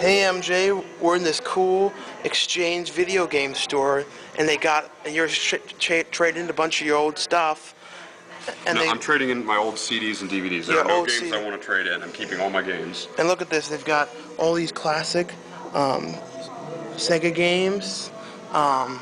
Hey MJ, we're in this cool exchange video game store, and they got and you're tra- tra- trading a bunch of your old stuff. And no, they I'm trading in my old CDs and DVDs. There are no old games CD. I want to trade in. I'm keeping all my games. and look at this, they've got all these classic um, Sega games, um,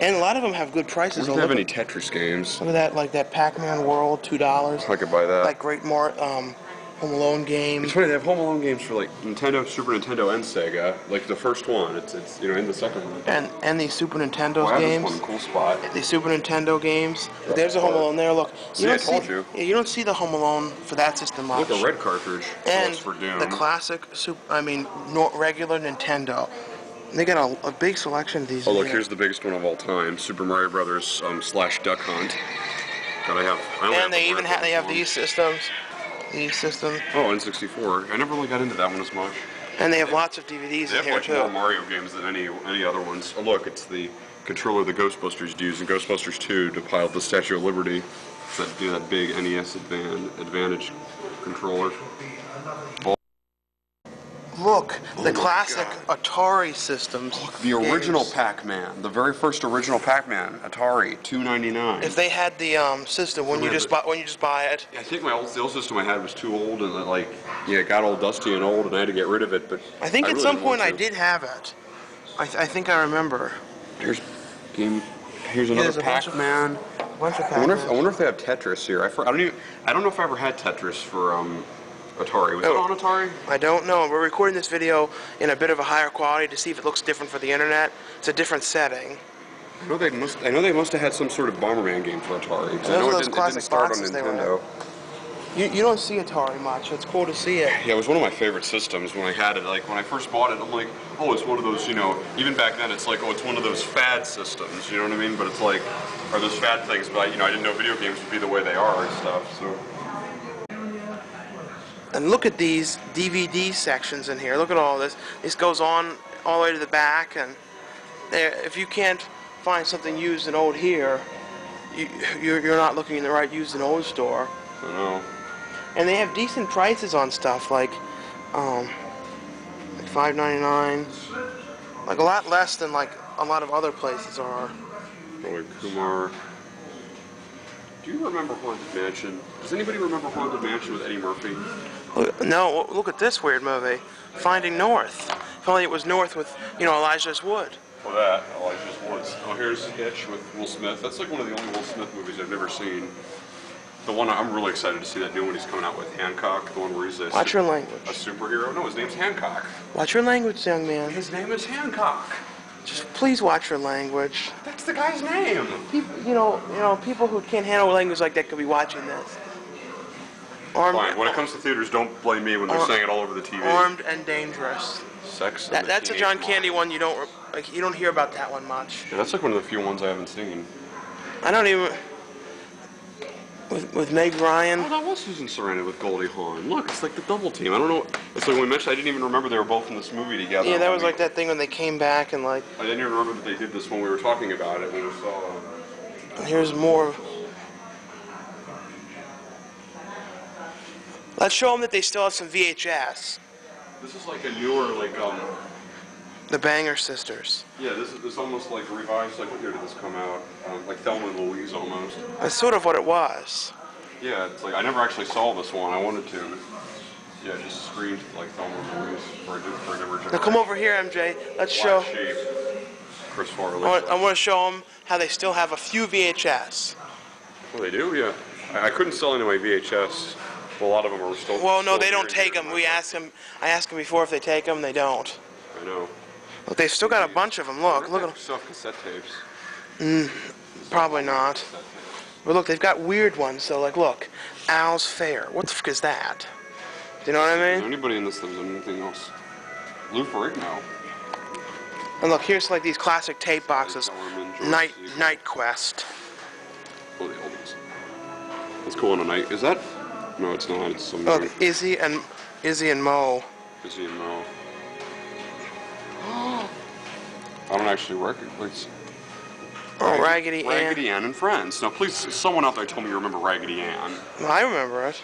and a lot of them have good prices. don't Oh, have any Tetris games. look at that, like that Pac-Man World, two dollars. I could buy that. Like Great More um, Home Alone games. it's funny they have Home Alone games for like Nintendo, Super Nintendo, and Sega. Like the first one, it's it's you know in the second one. and and these Super Nintendo I have this games. one cool spot. The Super Nintendo games. There's a Home Alone there. Look, I don't told see, you. Yeah, you don't see the Home Alone for that system much. Look, a red cartridge. And for Doom. the classic, super, I mean, no, regular Nintendo. They got a, a big selection of these. Oh look, here. here's the biggest one of all time: Super Mario Brothers um, slash Duck Hunt. God, I have. I have And the they even have they have these systems, these systems. Oh, N64. I never really got into that one as much. and they have lots of DVDs They in have here like more. Mario games than any any other ones. Oh look, it's the controller the Ghostbusters used in Ghostbusters 2 to pilot the Statue of Liberty. It's that, you know, that big NES Advan- Advantage controller. Look, the Oh my classic God. Atari systems. The original. Pac-Man, the very first original Pac-Man, Atari, 299. If they had the um, system when you just buy when you just buy it, I think my old, the system I had was too old and it, like yeah, it got all dusty and old and I had to get rid of it. But I think at really some point I did have it. I, th- I think I remember. Here's game. Here's another there's a bunch of- Pac-Man. A bunch of I wonder if I wonder if they have Tetris here. I, for, I don't even I don't know if I ever had Tetris for um Atari. Was it Oh. on Atari? I don't know. We're recording this video in a bit of a higher quality to see if it looks different for the internet. It's a different setting. I know they must. I know they must have had some sort of Bomberman game for Atari. 'cause I Those know are those didn't, it classic didn't start on boxes they were. Nintendo. You, you don't see Atari much. It's cool to see it. Yeah, it was one of my favorite systems when I had it. Like when I first bought it, I'm like, oh, it's one of those. You know, even back then, it's like, oh, it's one of those fad systems. You know what I mean? But it's like, are those fad things? But you know, I didn't know video games would be the way they are and stuff. So. And look at these DVD sections in here. Look at all this. This goes on all the way to the back. And there, if you can't find something used and old here, you, you're, you're not looking in the right used and old store. I know. And they have decent prices on stuff like, um, like $5.99. Like a lot less than like a lot of other places are. Roy Kumar. Do you remember Haunted Mansion? Does anybody remember Haunted Mansion with Eddie Murphy? No, look at this weird movie, Finding North. If only it was North with, you know, Elijah's Wood. Oh, that. Elijah's Woods. Oh, here's Hitch with Will Smith. That's like one of the only Will Smith movies I've never seen. The one I'm really excited to see that new one he's coming out with, Hancock, the one where he's a, Watch your language. a superhero. No, his name's Hancock. Watch your language, young man. His name is Hancock. Just please watch your language. That's the guy's name. People, you know, you know, people who can't handle language like that could be watching this. Armed, Fine. When it comes to theaters, don't blame me when they're saying it all over the TV. armed and dangerous. Sex. That, that's a John. Candy one. You don't, like, you don't hear about that one much. Yeah, that's like one of the few ones I haven't seen. I don't even. With, with Meg Ryan. Oh, that was Susan Sarandon with Goldie Hawn. Look, it's like the double team. I don't know. It's like when we mentioned, I didn't even remember they were both in this movie together. Yeah, that was like that thing when they came back and like. I didn't even remember that they did this when we were talking about it when we saw. Here's more. Let's show them that they still have some VHS. This is like a newer, like um. The Banger Sisters. Yeah, this is this almost like revised. Like what year did this come out? Um, like Thelma and Louise almost. That's sort of what it was. Yeah, it's like I never actually saw this one. I wanted to. Yeah, it just screamed like Thelma and Louise for a, for a never Now come over here, MJ. Let's show. Black sheep. Chris Farley. I want, I want to show them how they still have a few VHS. Well, they do? Yeah. I, I couldn't sell any of my VHS. Well, a lot of them are still. Well, no, still they don't take them. We house. asked them. I asked them before if they take them. They don't. I know. Look, they've still got a bunch of them. Look, look at them. Stuff cassette tapes. Mm, probably not. But look, they've got weird ones. So like, look, All's Fair. What the fuck is that? Do you know what I Is there mean? anybody in this that was in anything else? Lou Ferrigno. And look, here's like these classic tape boxes. Night Night Quest. Oh, the old ones. Let's go on a night. Is that? No, it's not. It's some. Oh, Look, Izzy and Izzy and Moe. Busy and Moe. I don't actually recognize. Oh, Raggedy Ann. Raggedy Ann and Friends. Now, please, someone out there told me you remember Raggedy Ann. Well, I remember it.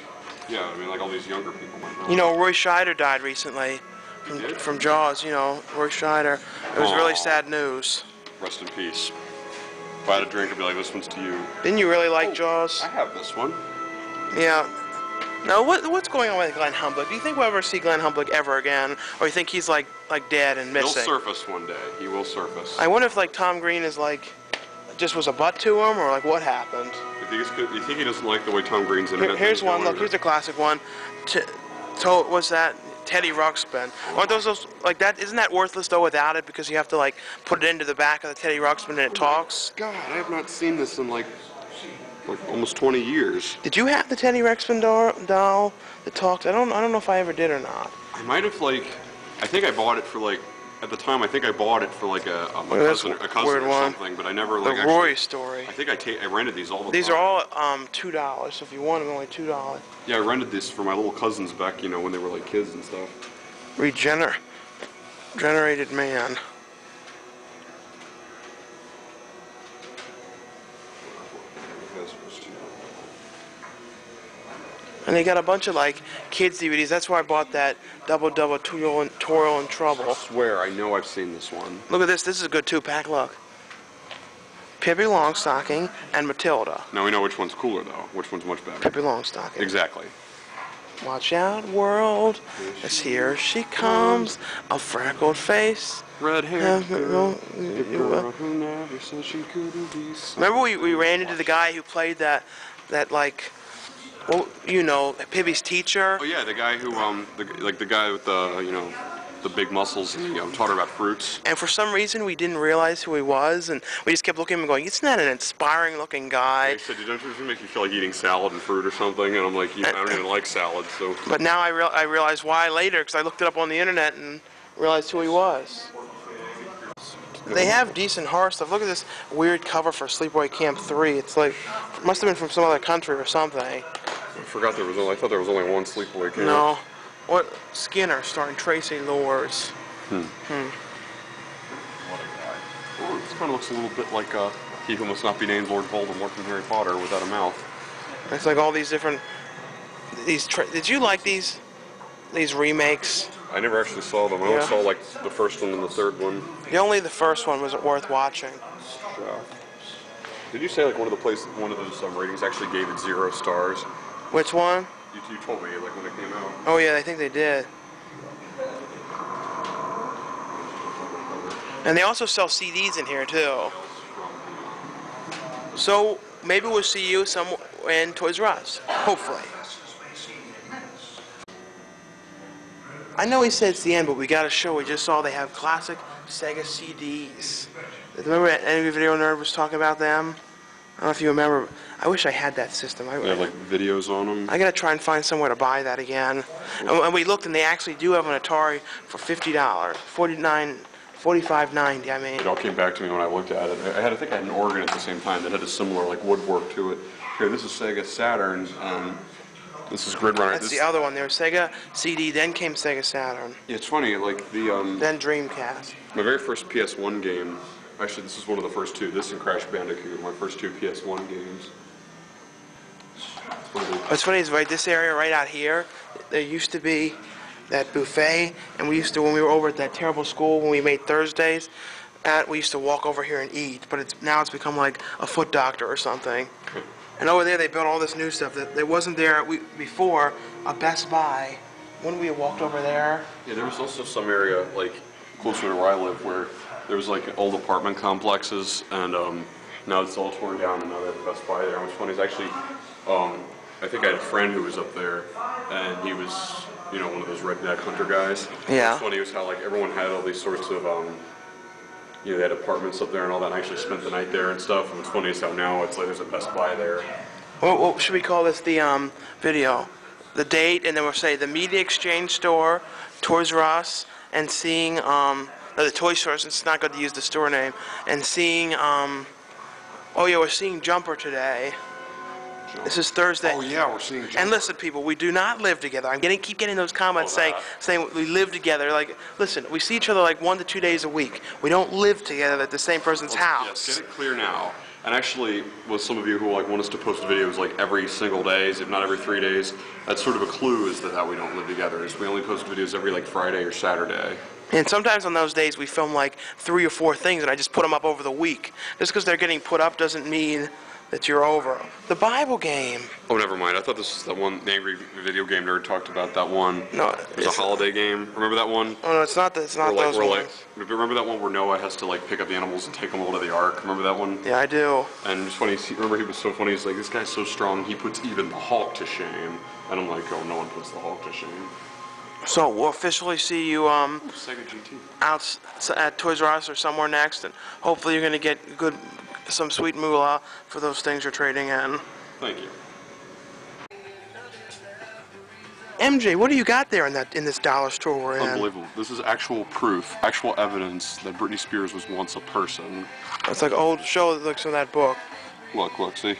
Yeah, I mean, like all these younger people might know. You know, Roy Scheider died recently. from, from Jaws. You know, Roy Scheider. It was really sad news. Rest in peace. If I had a drink, I'd be like, this one's to you. Didn't you really like Oh, Jaws? I have this one. Yeah. Now, what what's going on with Glenn Humplik? Do you think we'll ever see Glenn Humplik ever again, or you think he's like like dead and missing? He'll surface one day. He will surface. I wonder if like Tom Green is like just was a butt to him, or like what happened. You think, it's good, you think he doesn't like the way Tom Green's Here- internet here's one. Look, here's a classic one. T- to, what's that? Teddy Ruxpin. Aren't those, those like that? Isn't that worthless though without it because you have to like put it into the back of the Teddy Ruxpin and it talks? Oh God, I have not seen this in like, like almost 20 years. Did you have the Teddy Ruxpin doll, doll that talked? I don't. I don't know if I ever did or not. I might have like, I think I bought it for like, at the time I think I bought it for like a, a at cousin, a cousin or one. something, but I never The actually. Roy story. I think I, ta- I rented these all the time. These time. are all um, two dollars. So if you want them, only two dollars. Yeah, I rented this for my little cousins back, you know, when they were like kids and stuff. Regener, generated man. And they got a bunch of like kids DVDs. That's why I bought that Double Double Toil and and I swear, I know I've seen this one. Look at this. This is a good two pack. Look. Pippi Longstocking and Matilda. Now we know which one's cooler though. Which one's much better. Pippi Longstocking. Exactly. Watch out, world, as here she comes, a freckled face. Red hair. well, you- you will. who never said she couldn't be. Remember we, we ran into the guy who played that, that like, well, you know, Pippi's teacher? Oh yeah, the guy who um, the, like the guy with the you know, the big muscles. and You know, taught her about fruits. And for some reason we didn't realize who he was, and we just kept looking at him and going, isn't that an inspiring looking guy? He said, "Don't you make you feel like eating salad and fruit or something?" And I'm like, you, "I don't even like salad, so." But now I, real, I realize why later, because I looked it up on the internet and realized who he was. They have decent horror stuff. Look at this weird cover for Sleepaway Camp 3. It's like, must have been from some other country or something. I forgot there was only. I thought there was only one sleepaway camp. No. What? Skinner, starring Traci Lords. Hmm. Hmm. What is Oh, this kind of looks a little bit like uh, he who must not be named Lord Voldemort from Harry Potter without a mouth. It's like all these different. These. Tra- Did you like these? These remakes? I never actually saw them. I only saw like the first one and the third one. The only the first one wasn't worth watching. Yeah. Did you say like one of the places, one of those um, ratings actually gave it zero stars? Which one? You, you told me like when it came out. Oh yeah, I think they did. And they also sell CDs in here too. So maybe we'll see you some in Toys R Us. Hopefully. I know he said it's the end, but we got a show. We just saw they have classic Sega CDs. Remember any video nerd was talking about them? I don't know if you remember. I wish I had that system. I, They have like videos on them. I gotta try and find somewhere to buy that again. And, and we looked, and they actually do have an Atari for fifty dollars, forty-nine, forty-five ninety. I mean, It all came back to me when I looked at it. I had, I think I had an organ at the same time that had a similar like woodwork to it. Here, this is Sega Saturn. Um, this is Grid Runner. that's This- the other one. There was Sega CD, then came Sega Saturn, Yeah, it's funny. Like the um, then Dreamcast. my very first PS1 game. Actually, this is one of the first two. This and Crash Bandicoot, my first two PS1 games. It's one of the- What's funny is right this area right out here, there used to be that buffet, and we used to when we were over at that terrible school when we made Thursdays. At, we used to walk over here and eat, but it's now it's become like a foot doctor or something. And over there, they built all this new stuff that, that wasn't there we, before. A Best Buy. When we walked over there, Yeah, there was also some area like closer to where I live where there was like old apartment complexes, and um, now it's all torn down, and now they have a Best Buy there. And what's funny is actually, um, I think I had a friend who was up there, and he was, you know, one of those redneck hunter guys. Yeah. What's funny was how like everyone had all these sorts of, um, you know, they had apartments up there and all that. And I actually spent the night there and stuff. And what's funny is how now it's like there's a Best Buy there. what, what should we call this? The um, video, the date, and then we'll say the Media Exchange Store, Toys R Us, and seeing um, the toy store. since It's not good to use the store name, and seeing um, oh yeah, we're seeing Jumper today. This is Thursday. Oh yeah, we're seeing. And listen, people, we do not live together. I'm getting keep getting those comments Oh, saying saying we live together. Like, listen, we see each other like one to two days a week. We don't live together at the same person's Yes, house. get it clear now. And actually, with some of you who like want us to post videos like every single day, if not every three days, that's sort of a clue as to how we don't live together. Is we only post videos every like Friday or Saturday. And sometimes on those days we film like three or four things and I just put them up over the week. Just because they're getting put up doesn't mean that you're over. The Bible game. Oh, never mind. I thought this was that one the angry video game nerd talked about. That one. No, it was a holiday game. Remember that one? Oh no, it's not. The, it's not Where, those where, ones. like, remember that one where Noah has to like pick up the animals and take them all to the ark? Remember that one? Yeah, I do. And it's funny. Remember he was so funny. He's like, this guy's so strong. He puts even the Hulk to shame. And I'm like, oh, no one puts the Hulk to shame. So we'll officially see you um, Sega GT. out at Toys R Us or somewhere next, and hopefully you're gonna get good, some sweet moolah for those things you're trading in. Thank you. MJ, what do you got there in that in this dollar store we're in? Unbelievable. This is actual proof, actual evidence that Britney Spears was once a person. It's like old show that looks in that book. Look, look, see?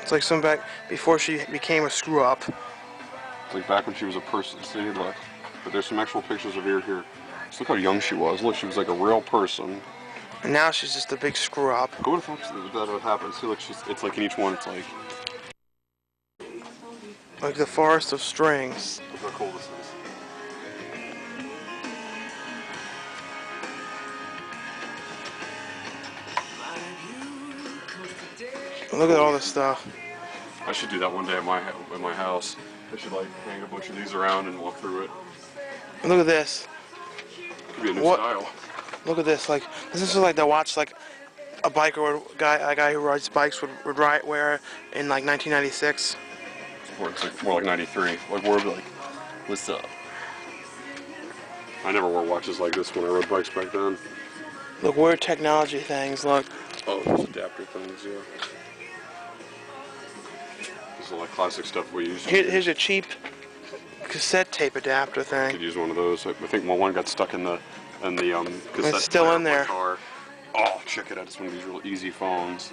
It's like some back before she became a screw up. It's like back when she was a person. See, look. But there's some actual pictures of her here. Just look how young she was. Look, she was like a real person. And now she's just a big screw up. Go to folks that that would happen. See, look, she's, it's like in each one, it's like, Like the forest of strings. look how cool this is. Look at all this stuff. I should do that one day at my at my house. I should like hang a bunch of these around and walk through it. Look at this. Could be a new What- style. Look at this. Like this is like the watch like a biker would, guy a guy who rides bikes would, would ride wear in like 1996. Or it's like more like 93. Like we're like, what's up? I never wore watches like this when I rode bikes back then. Look, weird technology things. Look. Oh, those adapter things, yeah. This is like classic stuff we used. to Here, use. here's a cheap cassette tape adapter thing. I could use one of those. I I think my one got stuck in the in the um cassette still player in there. Car. Oh, check it out! It's one of these real easy phones.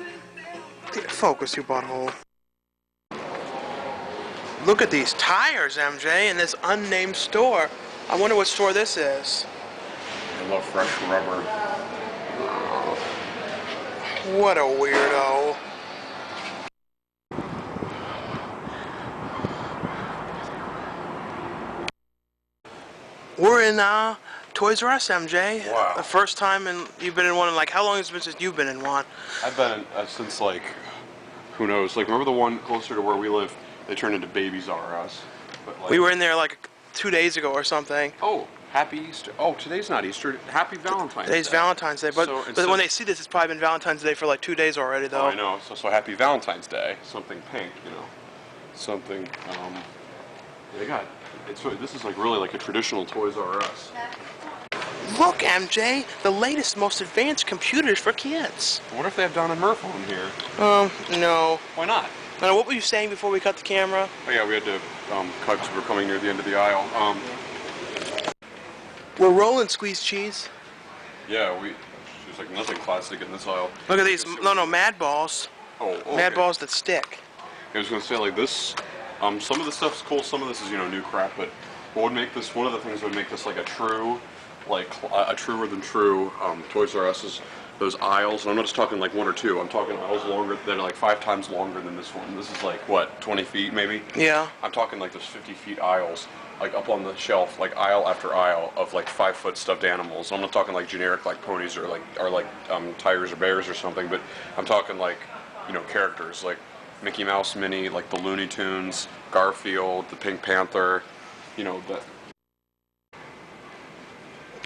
Focus, you butthole. Look at these tires, MJ, in this unnamed store. I wonder what store this is. I love fresh rubber. What a weirdo. We're in uh, Toys R Us, MJ. Wow. The first time in you've been in one. in, Like, how long has it been since you've been in one? I've been uh, since like, who knows? Like, remember the one closer to where we live? They turned into Babies R Us. But, like, We were in there like two days ago or something. Oh, happy Easter! Oh, today's not Easter. Happy Valentine's. Today's Day. Today's Valentine's Day, but, So but when they see this, it's probably been Valentine's Day for like two days already, though. Oh, I know. So, so happy Valentine's Day. Something pink, you know. Something. Um, they got. It's this is like really like a traditional Toys R Us. Look, MJ, the latest, most advanced computers for kids. I wonder if they have Don and Murph on here. Um, no. Why not? Now, what were you saying before we cut the camera? Oh yeah, we had to um, cut because we were coming near the end of the aisle. Um, We're rolling squeeze cheese. yeah, we. There's like nothing classic in this aisle. Look at these. No, no, Mad Balls. Oh, okay. Mad Balls that stick. I was gonna say like this. Um, some of the stuff's cool. Some of this is you know new crap. But what would make this one of the things that would make this like a true, like a truer than true um, Toys R Us is those aisles. And I'm not just talking like one or two. I'm talking aisles longer. That are like five times longer than this one. This is like what 20 feet maybe. Yeah. I'm talking like those 50 feet aisles, like up on the shelf, like aisle after aisle of like five foot stuffed animals. I'm not talking like generic like ponies or like or like um, tigers or bears or something, but I'm talking like you know characters like Mickey Mouse, Minnie, like the Looney Tunes, Garfield, the Pink Panther, you know that.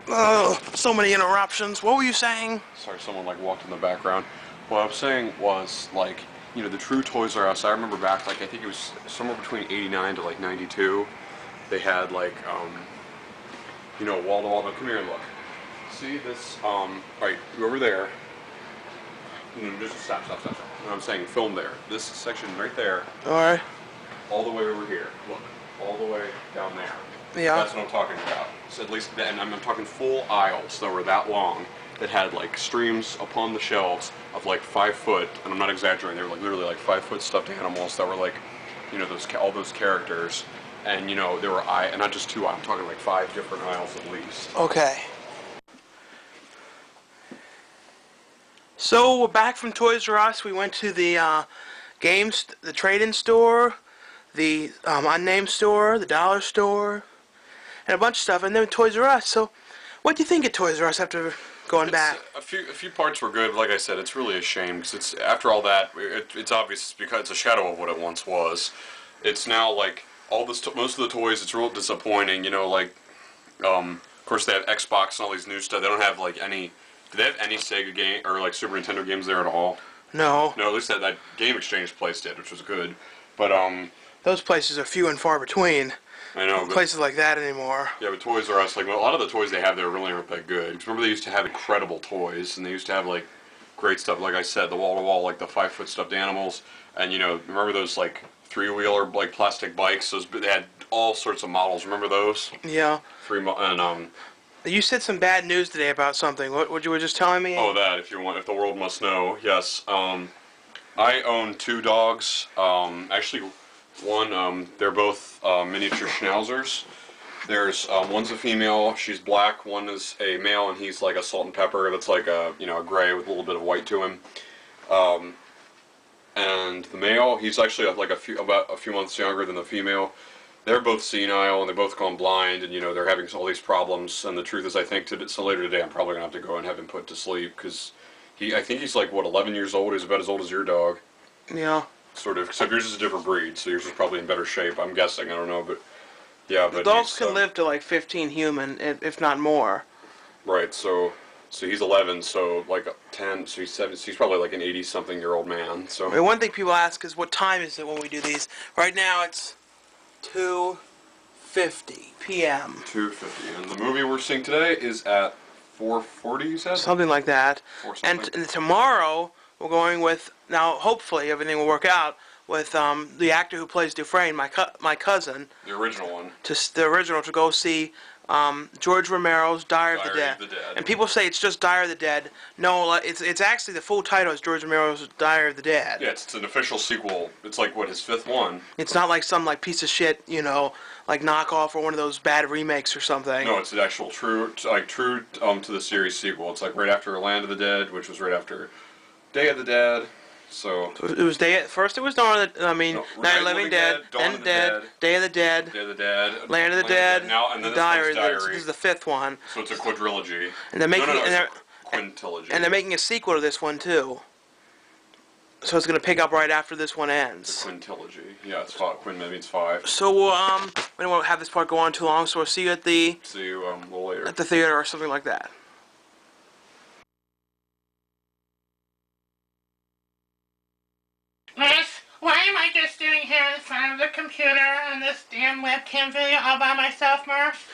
Oh, so many interruptions. What were you saying? Sorry, someone like walked in the background. What I was saying was like, you know, the true Toys R Us. I remember back, like I think it was somewhere between '89 to like '92. They had like, um, you know, wall to wall. Now come here and look. See this? Um, right, over there. Mm, Just stop, stop, stop, stop. No, I'm saying film there. This section right there, All right. all the way over here. Look, all the way down there. Yeah. That's what I'm talking about. So at least, and I'm, I'm talking full aisles that were that long that had like streams upon the shelves of like five foot, and I'm not exaggerating. They were like literally like five foot stuffed animals that were like, you know, those all those characters, and you know there were I, and not just two. I'm talking like five different aisles at least. Okay. So we're back from Toys R Us. We went to the uh, games, the trade-in store, the um, unnamed store, the dollar store, and a bunch of stuff, and then Toys R Us. So, what do you think of Toys R Us after going It's- back? A few a few parts were good. Like I said, it's really a shame because it's after all that, it, it's obvious because it's a shadow of what it once was. It's now like all this most of the toys. It's real disappointing. You know, like um, of course they have Xbox and all these new stuff. They don't have like any. Do they have any Sega game or like Super Nintendo games there at all? No, No, at least that, that Game Exchange place did, which was good. But um, those places are few and far between. I know. Places like that anymore. Yeah, but Toys R Us, like well, a lot of the toys they have there really aren't that good. remember they used to have incredible toys, and they used to have like great stuff. Like I said, the wall to wall, like the five foot stuffed animals, and you know, remember those like three wheeler like plastic bikes? Those they had all sorts of models. Remember those? Yeah. Three mo- and um. You said some bad news today about something. What, what you were just telling me? Oh, that if you want, if the world must know, yes. Um, I own two dogs. Um, actually, one. Um, they're both uh, miniature schnauzers. There's um, one's a female. She's black. One is a male, and he's like a salt and pepper. That's like a you know a gray with a little bit of white to him. Um, and the male, he's actually like a few about a few months younger than the female. They're both senile and they're both gone blind, and you know they're having all these problems. And the truth is, I think to, so later today, I'm probably gonna have to go and have him put to sleep because he, I think he's like what 11 years old. He's about as old as your dog, Yeah. Sort of. Except yours is a different breed, so yours is probably in better shape. I'm guessing. I don't know, but yeah, but Dogs can um, live to like 15 human, if, if not more. Right. So, so he's 11. So like 10. So he's seven. So he's probably like an 80 something year old man. So. I mean, one thing people ask is what time is it when we do these? Right now it's 2:50 p.m. 250. And the movie we're seeing today is at 440, you said? Something like that. Or And, and tomorrow we're going with now. Hopefully everything will work out with um, the actor who plays Dufresne, my co- my cousin, The original one. to the original to go see um, George Romero's Diary, of, the Dead. of the Dead. And people say it's just Diary of the Dead. No, uh, it's it's actually the full title is George Romero's Diary of the Dead. Yeah, it's, it's an official sequel. It's like, what, his fifth one? It's not like some like piece of shit, you know, like knockoff or one of those bad remakes or something. No, it's an actual true, like true um, to the series sequel. It's like right after Land of the Dead, which was right after Day of the Dead. So, It was day first. It was Dawn of the. I mean, No, Night of the Living Dead, Dawn then of the Dead, Dead. Day of the Dead, Day of the Dead. Land of the Dead, Now, and then this Diary. This is the fifth one, So it's a quadrilogy. and they're making no, no, and they're a quintilogy. and they're making a sequel to this one too. So it's gonna pick up right after this one ends. Quintilogy. Yeah, it's five. Quin that means five. So um, we don't want to have this part go on too long. So we'll see you at the See you um, a little later. at the theater or something like that. Miss, why am I just sitting here in front of the computer on this damn webcam video all by myself, Murph?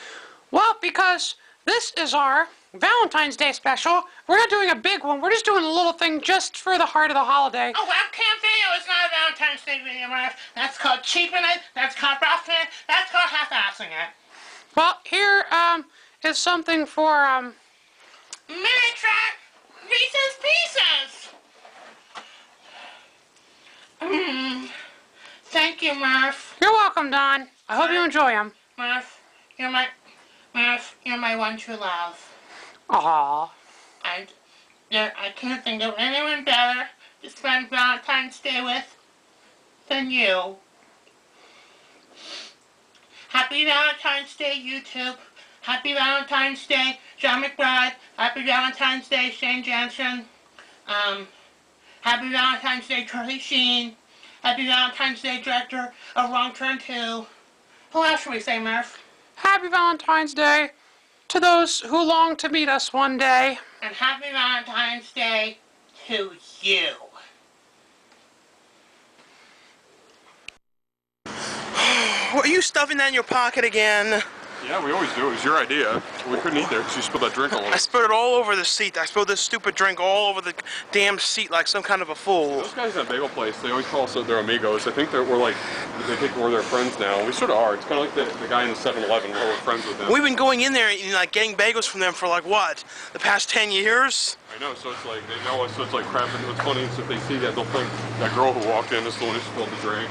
Well, because this is our Valentine's Day special. We're not doing a big one. We're just doing a little thing just for the heart of the holiday. A webcam video is not a Valentine's Day video, Murph. That's called cheaping it, that's called roughing it, that's called half-assing it. Well, here um, is something for um. Miniature Reese's Pieces! Mmm. Thank you, Murph. You're welcome, Don. I hope you enjoy them. Murph, you're my... Murph, you're my one true love. Aww. I, there, I can't think of anyone better to spend Valentine's Day with than you. Happy Valentine's Day, YouTube. Happy Valentine's Day, John McBride. Happy Valentine's Day, Shane Jansen. Um, happy Valentine's Day, Charlie Sheen. Happy Valentine's Day, director of Wrong Turn 2. Who else should we say, Murph? Happy Valentine's Day to those who long to meet us one day. And happy Valentine's Day to you. What, are you stuffing that in your pocket again? Yeah, we always do. It was your idea. We couldn't eat there because you spilled that drink all over. I spilled it all over the seat. I spilled this stupid drink all over the damn seat like some kind of a fool. Those guys at Bagel Place, they always call us their amigos. I think that we're like, they think we're their friends now. We sort of are. It's kind of like the, the guy in the 7-Eleven where we're friends with him. We've been going in there and like getting bagels from them for like what? The past 10 years? I know, so it's like, they know us, so it's like crap. And what's funny is if they see that, they'll think that girl who walked in is the one who spilled the drink.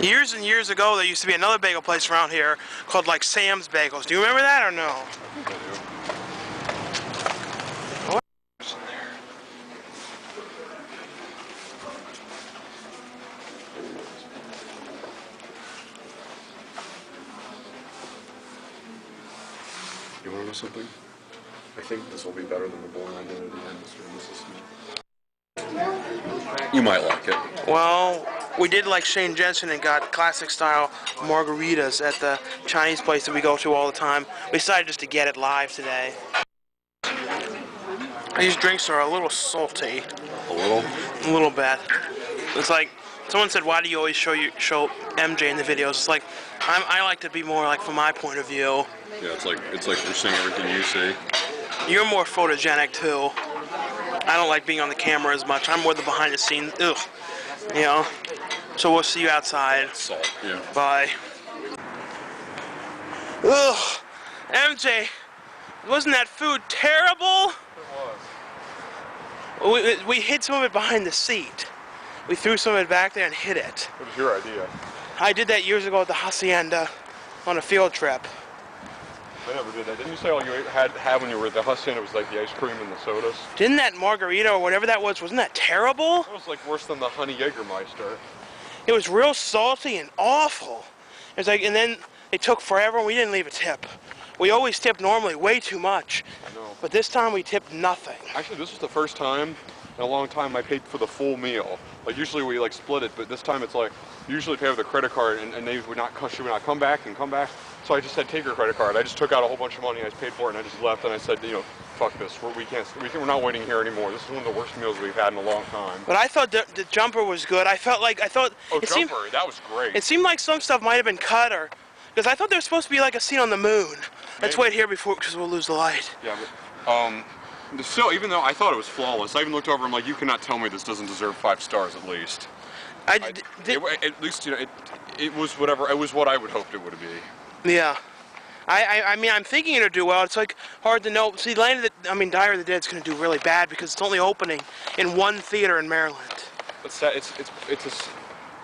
Years and years ago, there used to be another bagel place around here called like Sam's Bagels. Do you remember that or no? to do. You want to know something? I think this will be better than the boring I did at the end. You might like it. Well, we did like Shane Jensen and got classic style margaritas at the Chinese place that we go to all the time. We decided just to get it live today. These drinks are a little salty, A little. a little bit. It's like someone said, "Why do you always show you show MJ in the videos?" It's like I'm, I like to be more like from my point of view. Yeah, it's like it's like we're seeing everything you see. You're more photogenic too. I don't like being on the camera as much. I'm more the behind the scenes. Ugh. You know. So we'll see you outside. Salt. Yeah. Bye. Ugh. MJ, wasn't that food terrible? It was. We, we hid some of it behind the seat. We threw some of it back there and hid it. What was your idea? I did that years ago at the Hacienda on a field trip. I never did that. Didn't you say all you had had when you were at the Hacienda was like the ice cream and the sodas? Didn't that margarita or whatever that was, wasn't that terrible? It was like worse than the honey Jägermeister. It was real salty and awful. It was like, and then it took forever and we didn't leave a tip. We always tip normally way too much. But this time we tipped nothing. Actually, this was the first time in a long time I paid for the full meal. Like usually we like split it, but this time it's like usually pay with a credit card and, and they would not she would not come back and come back. So I just said take your credit card. I just took out a whole bunch of money. I just paid for it and I just left and I said you know fuck this. We're, we can't. We, we're not waiting here anymore. This is one of the worst meals we've had in a long time. But I thought the, the jumper was good. I felt like I thought Oh, it jumper, seemed that was great. it seemed like some stuff might have been cut or because I thought there was supposed to be like a scene on the moon. Let's wait here before because we'll lose the light. Yeah, but um, still, even though I thought it was flawless, I even looked over. I'm like, you cannot tell me this doesn't deserve five stars at least. I, I, did, it, at least you know it. It was whatever. It was what I would hoped it would be. Yeah. I, I, I mean, I'm thinking it'll do well. It's like hard to know. See, Land of the, I mean, Diary of the Dead's going to do really bad because it's only opening in one theater in Maryland. It's it's it's it's a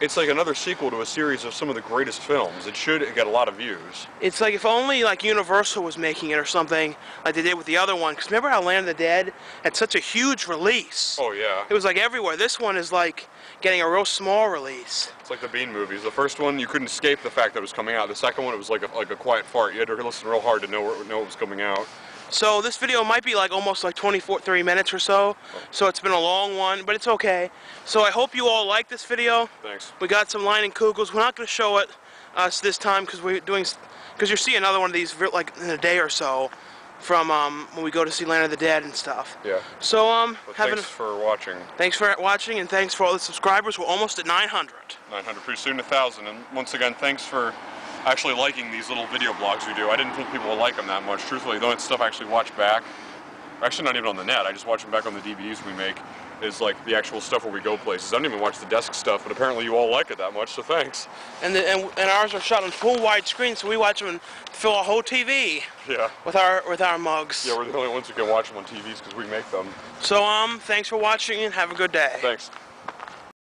it's like another sequel to a series of some of the greatest films. It should get a lot of views. It's like if only like Universal was making it or something like they did with the other one. Because remember how Land of the Dead had such a huge release? Oh yeah, It was like everywhere. This one is like getting a real small release. it's like the Bean movies. The first one you couldn't escape the fact that it was coming out. The second one it was like a, like a quiet fart. You had to listen real hard to know where, know it was coming out. So this video might be like almost like 24, 30 minutes or so. Oh. So it's been a long one, but it's okay. So I hope you all like this video. Thanks. We got some line and kugels. We're not going to show it us this time because we're doing because you'll see another one of these like in a day or so from um, when we go to see Land of the Dead and stuff. Yeah. So um, having thanks for watching. thanks for watching and thanks for all the subscribers. We're almost at 900. 900 pretty soon 1000 and once again thanks for actually liking these little video blogs we do i didn't think people would like them that much truthfully though it's stuff i actually watch back actually not even on the net i just watch them back on the dvds we make is like the actual stuff where we go places. I don't even watch the desk stuff but apparently you all like it that much so thanks. And, the, and and ours are shot on full widescreen, so we watch them and fill a whole TV yeah. with our with our mugs. yeah we're the only ones who can watch them on tvs because we make them. So um, thanks for watching and have a good day. thanks